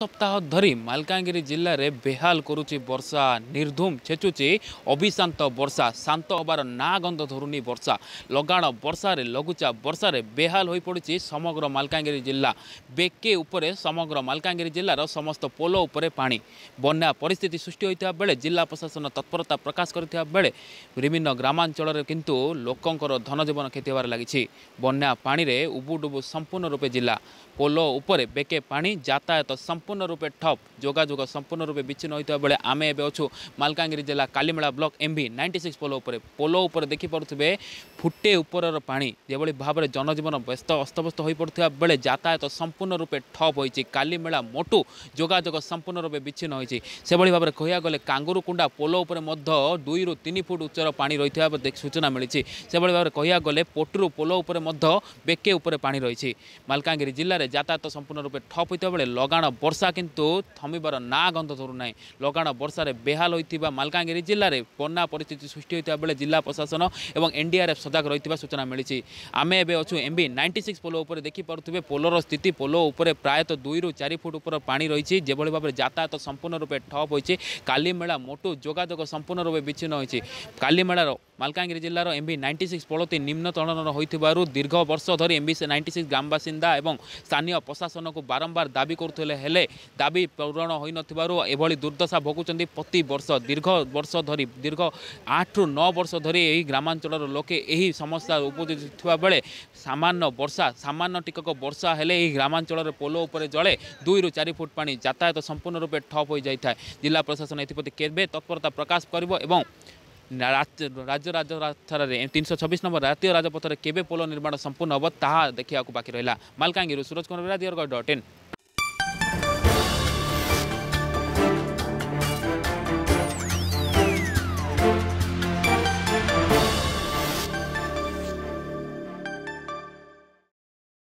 ସପ୍ତାହ ଧରି ମାଲକାନଗିରି ଜିଲ୍ଲାରେ ବେହାଲ କରୁଛି ବର୍ଷା ନିର୍ଧୁମ ଛେଚୁଛି ଅବିଶାନ୍ତ ବର୍ଷା ଶାନ୍ତ ହେବାର ନାଁ ଗନ୍ଧ ଧରୁନି ବର୍ଷା। ଲଗାଣ ବର୍ଷାରେ ଲଘୁଚାପ ବର୍ଷାରେ ବେହାଲ ହୋଇପଡ଼ିଛି ସମଗ୍ର ମାଲକାନଗିରି ଜିଲ୍ଲା। ବେକେ ଉପରେ ସମଗ୍ର ମାଲକାନଗିରି ଜିଲ୍ଲାର ସମସ୍ତ ପୋଲ ଉପରେ ପାଣି। ବନ୍ୟା ପରିସ୍ଥିତି ସୃଷ୍ଟି ହୋଇଥିବା ବେଳେ ଜିଲ୍ଲା ପ୍ରଶାସନ ତତ୍ପରତା ପ୍ରକାଶ କରିଥିବା ବେଳେ ବିଭିନ୍ନ ଗ୍ରାମାଞ୍ଚଳରେ କିନ୍ତୁ ଲୋକଙ୍କର ଧନଜୀବନ କ୍ଷତି ହେବାରେ ଲାଗିଛି। ବନ୍ୟା ପାଣିରେ ଉବୁଡୁବୁ ସମ୍ପୂର୍ଣ୍ଣ ରୂପେ ଜିଲ୍ଲା। ପୋଲ ଉପରେ ବେକେ ପାଣି ଯାତାୟାତ ସମ୍ପୂର୍ଣ୍ଣ সম্পূর্ণ রূপে ঠপ। যোগাযোগ সম্পূর্ণ রূপে বিচ্ছিন্ন হয়ে বেড়ে আমি এবে অছু মালকানগিরি জেলা Kalimela block MV ninety six pole উপরে পোল উপরে দেখিপারে ফুটে উপরের পা যেভাবে ভাবে জনজীবন ব্যস্ত অস্তব্যস্ত হয়ে পড়ুয়া বেড়ে যাতায়াত সম্পূর্ণ রূপে ঠপ হয়েছে কালিমেলা মোটু যোগাযোগ সম্পূর্ণ রূপে বিচ্ছিন্ন হয়েছে সেভাবে ভাবে কহা গেলে কাঙ্গুরুকুণ্ডা পোল উপরে মধ্য দুইরু তিন ফুট উচ্চর পা রয়েছে সূচনা মিছে সেভাবে ভাবে কহা গেলে পোটরু পোল উপরে মধ্য বেকে উপরে পা রয়েছে মালকানগিরি জেলার যাতায়াত সম্পূর্ণ রূপে ঠপ হয়ে বেড়ে লগাণ বর্ষা ବର୍ଷା କିନ୍ତୁ ଥମିବାର ନାଁ ଗନ୍ଧ ଧରୁନାହିଁ ଲଗାଣ ବର୍ଷାରେ ବେହାଲ ହୋଇଥିବା ମାଲକାନଗିରି ଜିଲ୍ଲାରେ ବନ୍ୟା ପରିସ୍ଥିତି ସୃଷ୍ଟି ହୋଇଥିବା ବେଳେ ଜିଲ୍ଲା ପ୍ରଶାସନ ଏବଂ ଏନ୍ଡିଆର୍ଏଫ୍ ସଜାଗ ରହିଥିବା ସୂଚନା ମିଳିଛି ଆମେ ଏବେ ଅଛୁ ଏମ୍ବି ନାଇଣ୍ଟି ସିକ୍ସ ପୋଲ ଉପରେ ଦେଖିପାରୁଥିବେ ପୋଲର ସ୍ଥିତି ପୋଲ ଉପରେ ପ୍ରାୟତଃ ଦୁଇରୁ ଚାରି ଫୁଟ ଉପର ପାଣି ରହିଛି ଯେଭଳି ଭାବରେ ଯାତାୟାତ ସମ୍ପୂର୍ଣ୍ଣ ରୂପେ ଠପ୍ ହୋଇଛି କାଲିମେଳା ମୋଟୁ ଯୋଗାଯୋଗ ସମ୍ପୂର୍ଣ୍ଣ ରୂପେ ବିଚ୍ଛିନ୍ନ ହୋଇଛି କାଲିମେଳାର ମାଲକାନଗିରି ଜିଲ୍ଲାର ଏମ୍ବି ନାଇଣ୍ଟି ସିକ୍ସ ପୋଲଟି ନିମ୍ନ ତଳନର ହୋଇଥିବାରୁ ଦୀର୍ଘ ବର୍ଷ ଧରି ଏମ୍ବି ନାଇଣ୍ଟି ସିକ୍ସ ଗ୍ରାମ ବାସିନ୍ଦା ଏବଂ ସ୍ଥାନୀୟ ପ୍ରଶାସନକୁ ବାରମ୍ବାର ଦାବି କରୁଥିଲେ ହେଲେ ଦାବି ପୂରଣ ହୋଇନଥିବାରୁ ଏଭଳି ଦୁର୍ଦ୍ଦଶା ଭୋଗୁଛନ୍ତି ପ୍ରତିବର୍ଷ ଦୀର୍ଘ ବର୍ଷ ଧରି ଦୀର୍ଘ ଆଠରୁ ନଅ ବର୍ଷ ଧରି ଏହି ଗ୍ରାମାଞ୍ଚଳର ଲୋକେ ଏହି ସମସ୍ୟା ଉପୁଜୁଥିବା ବେଳେ ସାମାନ୍ୟ ବର୍ଷା ସାମାନ୍ୟ ଟିକକ ବର୍ଷା ହେଲେ ଏହି ଗ୍ରାମାଞ୍ଚଳରେ ପୋଲ ଉପରେ ଜଳେ ଦୁଇରୁ ଚାରି ଫୁଟ ପାଣି ଯାତାୟାତ ସମ୍ପୂର୍ଣ୍ଣ ରୂପେ ଠପ୍ ହୋଇଯାଇଥାଏ। ଜିଲ୍ଲା ପ୍ରଶାସନ ଏଥିପ୍ରତି କେବେ ତତ୍ପରତା ପ୍ରକାଶ କରିବ ଏବଂ ରାଜ୍ୟ ରାଜ୍ୟ ରାଜପଥରେ ତିନିଶହ ଛବିଶ ନମ୍ବର ଜାତୀୟ ରାଜପଥରେ କେବେ ପୋଲ ନିର୍ମାଣ ସମ୍ପୂର୍ଣ୍ଣ ହେବ ତାହା ଦେଖିବାକୁ ବାକି ରହିଲା ମାଲକାନଗିରିରୁ ସୁରଜ କୁମାର ବିରାଦିଗଡ଼ ଡଟ୍ ଇନ୍